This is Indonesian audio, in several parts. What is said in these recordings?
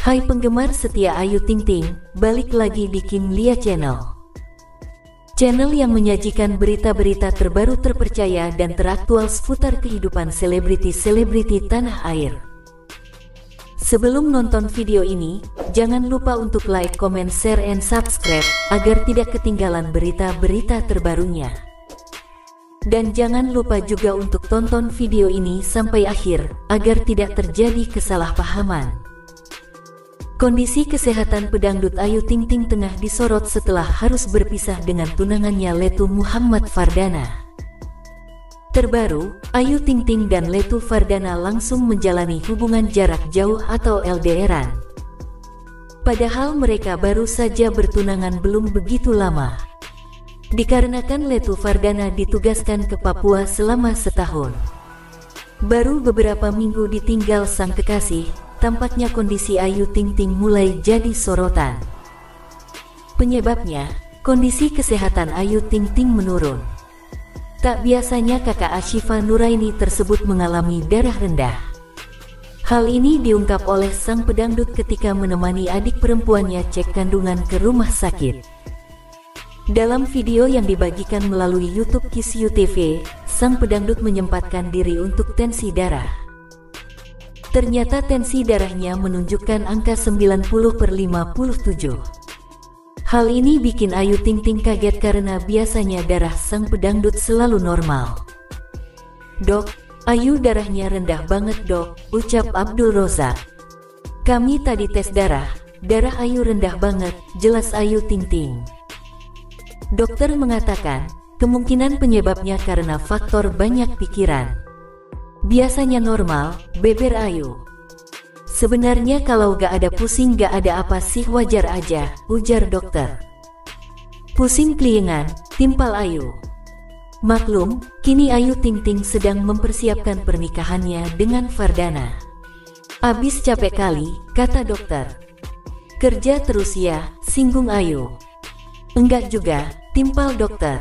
Hai penggemar setia Ayu Ting Ting, balik lagi di Kim Lia Channel. Channel yang menyajikan berita-berita terbaru terpercaya dan teraktual seputar kehidupan selebriti-selebriti tanah air. Sebelum nonton video ini, jangan lupa untuk like, comment, share, and subscribe, agar tidak ketinggalan berita-berita terbarunya. Dan jangan lupa juga untuk tonton video ini sampai akhir, agar tidak terjadi kesalahpahaman. Kondisi kesehatan pedangdut Ayu Ting Ting tengah disorot setelah harus berpisah dengan tunangannya Letu Muhammad Fardana. Terbaru, Ayu Ting Ting dan Letu Fardana langsung menjalani hubungan jarak jauh atau LDRan. Padahal mereka baru saja bertunangan belum begitu lama. Dikarenakan Letu Fardana ditugaskan ke Papua selama setahun. Baru beberapa minggu ditinggal sang kekasih, tampaknya kondisi Ayu Ting Ting mulai jadi sorotan. Penyebabnya, kondisi kesehatan Ayu Ting Ting menurun. Tak biasanya kakak Ashifa Nuraini tersebut mengalami darah rendah. Hal ini diungkap oleh sang pedangdut ketika menemani adik perempuannya cek kandungan ke rumah sakit. Dalam video yang dibagikan melalui YouTube Kiss TV, sang pedangdut menyempatkan diri untuk tensi darah. Ternyata tensi darahnya menunjukkan angka 90 per 57. Hal ini bikin Ayu Ting Ting kaget karena biasanya darah sang pedangdut selalu normal. Dok, Ayu darahnya rendah banget dok, ucap Abdul Rozak. Kami tadi tes darah, darah Ayu rendah banget, jelas Ayu Ting Ting. Dokter mengatakan, kemungkinan penyebabnya karena faktor banyak pikiran. Biasanya normal, beber ayu. Sebenarnya kalau gak ada pusing gak ada apa sih wajar aja, ujar dokter. Pusing keliengan, timpal ayu. Maklum, kini Ayu Ting Ting sedang mempersiapkan pernikahannya dengan Fardana. Abis capek kali, kata dokter. Kerja terus ya, singgung Ayu. Enggak juga, timpal dokter.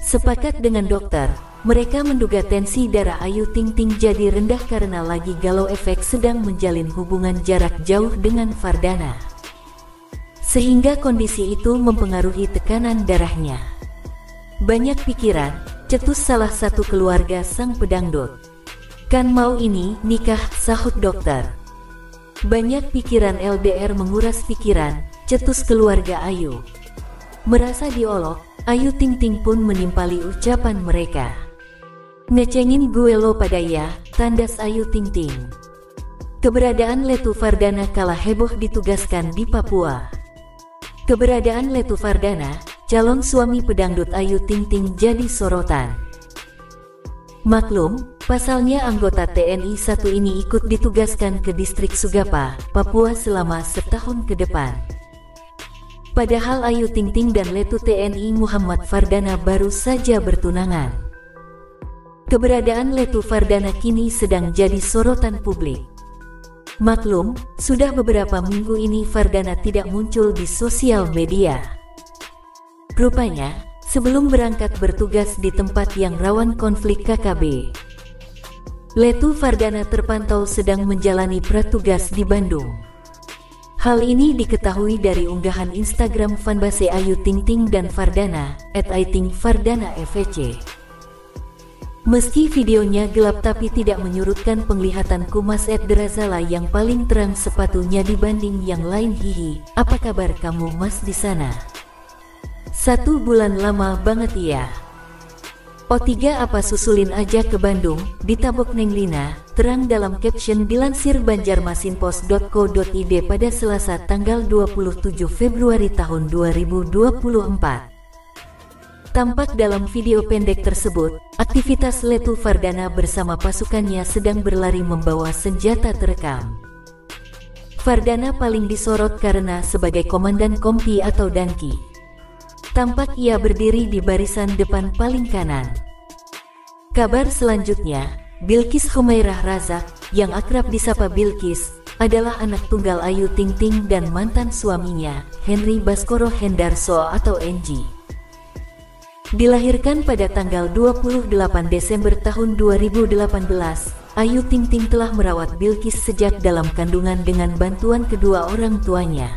Sepakat dengan dokter, mereka menduga tensi darah Ayu Ting Ting jadi rendah karena lagi galau efek sedang menjalin hubungan jarak jauh dengan Fardana. Sehingga kondisi itu mempengaruhi tekanan darahnya. Banyak pikiran, cetus salah satu keluarga sang pedangdut. Kan mau ini nikah, sahut dokter. Banyak pikiran LDR menguras pikiran, cetus keluarga Ayu. Merasa diolok, Ayu Ting Ting pun menimpali ucapan mereka. Ngecengin gue lo pada ya, tandas Ayu Ting Ting. Keberadaan Letu Fardana kala heboh ditugaskan di Papua. Keberadaan Letu Fardana, calon suami pedangdut Ayu Ting Ting jadi sorotan. Maklum, pasalnya anggota TNI satu ini ikut ditugaskan ke distrik Sugapa, Papua selama setahun ke depan. Padahal Ayu Ting Ting dan Letu TNI Muhammad Fardana baru saja bertunangan. Keberadaan Letu Fardana kini sedang jadi sorotan publik. Maklum, sudah beberapa minggu ini Fardana tidak muncul di sosial media. Rupanya, sebelum berangkat bertugas di tempat yang rawan konflik KKB, Letu Fardana terpantau sedang menjalani pratugas di Bandung. Hal ini diketahui dari unggahan Instagram fanbase Ayu Ting Ting dan Fardana, at Fardana FVC. Meski videonya gelap tapi tidak menyurutkan penglihatan Kumas Ed yang paling terang sepatunya dibanding yang lain hihi. Apa kabar kamu mas di sana? Satu bulan lama banget ya. O3 apa susulin aja ke Bandung, ditabok Neng Lina, terang dalam caption dilansir banjarmasinpost.co.id pada Selasa tanggal 27 Februari tahun 2024. Tampak dalam video pendek tersebut, aktivitas Letu Fardana bersama pasukannya sedang berlari membawa senjata terekam. Fardana paling disorot karena sebagai komandan kompi atau danki. Tampak ia berdiri di barisan depan paling kanan. Kabar selanjutnya, Bilkis Humairah Razak, yang akrab disapa Bilkis, adalah anak tunggal Ayu Ting Ting dan mantan suaminya, Henry Baskoro Hendarso atau Enji. Dilahirkan pada tanggal 28 Desember tahun 2018, Ayu Ting Ting telah merawat Bilkis sejak dalam kandungan dengan bantuan kedua orang tuanya.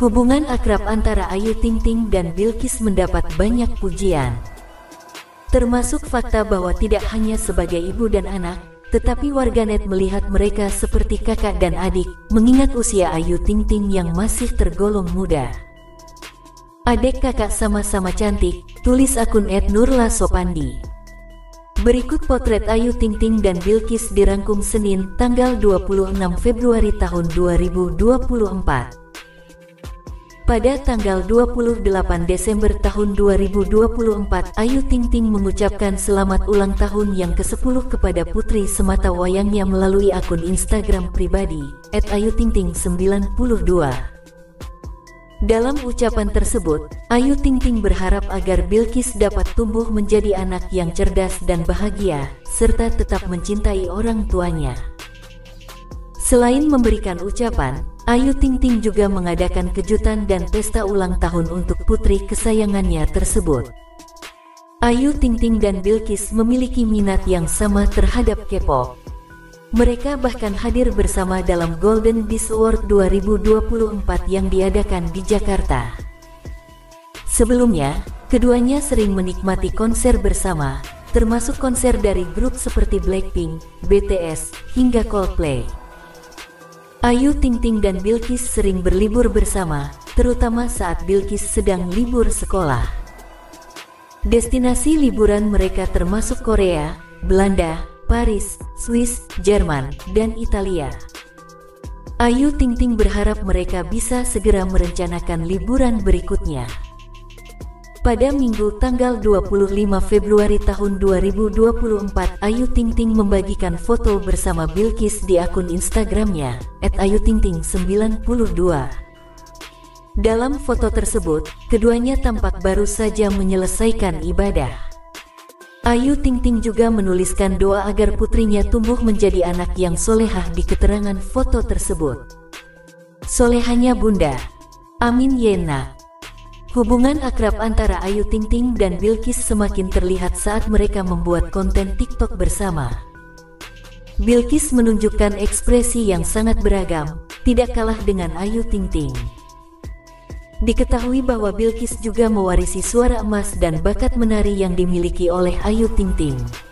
Hubungan akrab antara Ayu Ting Ting dan Bilkis mendapat banyak pujian. Termasuk fakta bahwa tidak hanya sebagai ibu dan anak, tetapi warganet melihat mereka seperti kakak dan adik, mengingat usia Ayu Ting Ting yang masih tergolong muda. Adek kakak sama-sama cantik, tulis akun Nurla Sopandi. Berikut potret Ayu Ting Ting dan Bilkis dirangkum Senin, tanggal 26 Februari tahun 2024. Pada tanggal 28 Desember tahun 2024, Ayu Ting Ting mengucapkan selamat ulang tahun yang ke-10 kepada putri semata wayangnya melalui akun Instagram pribadi, @ayutingting92. Dalam ucapan tersebut, Ayu Ting Ting berharap agar Bilkis dapat tumbuh menjadi anak yang cerdas dan bahagia, serta tetap mencintai orang tuanya. Selain memberikan ucapan, Ayu Ting Ting juga mengadakan kejutan dan pesta ulang tahun untuk putri kesayangannya tersebut. Ayu Ting Ting dan Bilkis memiliki minat yang sama terhadap K-pop. Mereka bahkan hadir bersama dalam Golden Disc Award 2024 yang diadakan di Jakarta. Sebelumnya, keduanya sering menikmati konser bersama, termasuk konser dari grup seperti Blackpink, BTS, hingga Coldplay. Ayu Ting Ting dan Bilkis sering berlibur bersama, terutama saat Bilkis sedang libur sekolah. Destinasi liburan mereka termasuk Korea, Belanda, Paris, Swiss, Jerman, dan Italia. Ayu Ting Ting berharap mereka bisa segera merencanakan liburan berikutnya. Pada Minggu tanggal 25 Februari tahun 2024, Ayu Ting Ting membagikan foto bersama Bilkis di akun Instagramnya, @ayutingting92. Dalam foto tersebut, keduanya tampak baru saja menyelesaikan ibadah. Ayu Ting Ting juga menuliskan doa agar putrinya tumbuh menjadi anak yang solehah di keterangan foto tersebut. Solehanya Bunda. Amin Yena. Hubungan akrab antara Ayu Ting Ting dan Bilkis semakin terlihat saat mereka membuat konten TikTok bersama. Bilkis menunjukkan ekspresi yang sangat beragam, tidak kalah dengan Ayu Ting Ting. Diketahui bahwa Bilkis juga mewarisi suara emas dan bakat menari yang dimiliki oleh Ayu Ting Ting.